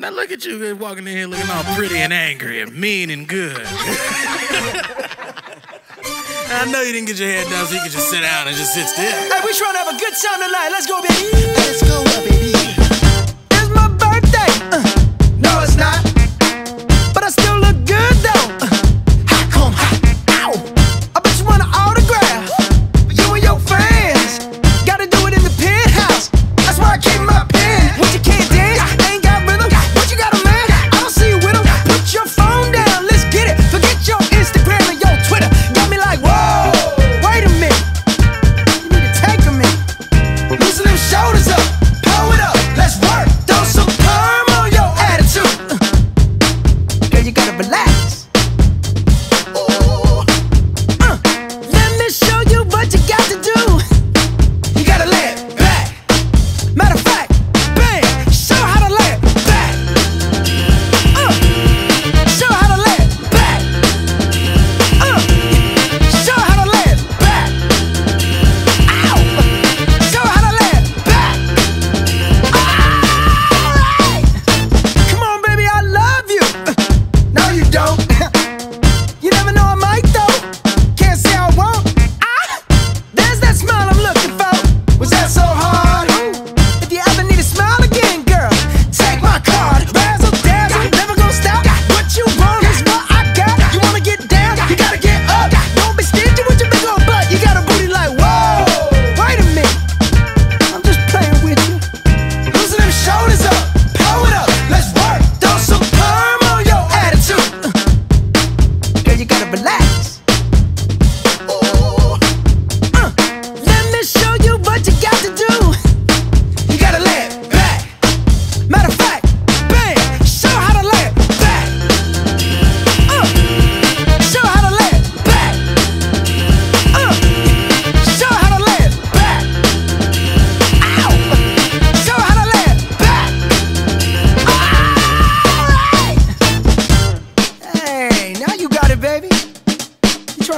Now look at you walking in here looking all pretty and angry and mean and good. I know you didn't get your hair done, so you can just sit down and just sit still. Hey, we trying to have a good time tonight. Let's go, baby. Let's go, baby.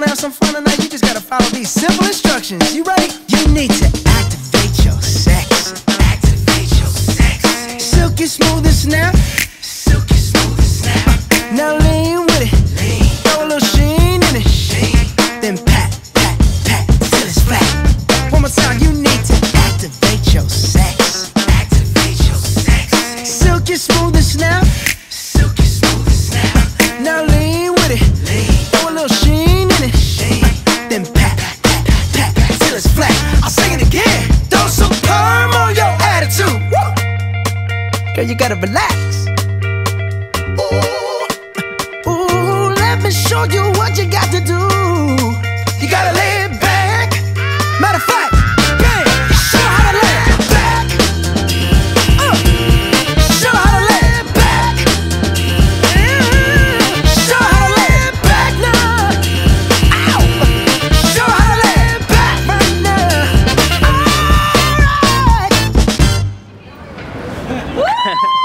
wanna have some fun tonight, you just gotta follow these simple instructions. You ready? You need to activate your sex. Activate your sex. Silky smooth and snap. Silky smooth and snap. Now lean with it. Lean. Throw a little sheen in it. Sheen. Then pat, pat, pat till it's flat. One more time, you need to activate your sex. Activate your sex. Silky smooth and snap. Silky smooth and snap. Now lean shirt's flat. I'll say it again. Throw some perm on your attitude. Woo! Girl, you gotta relax. Ooh, ooh, let me show you what you got to do. You gotta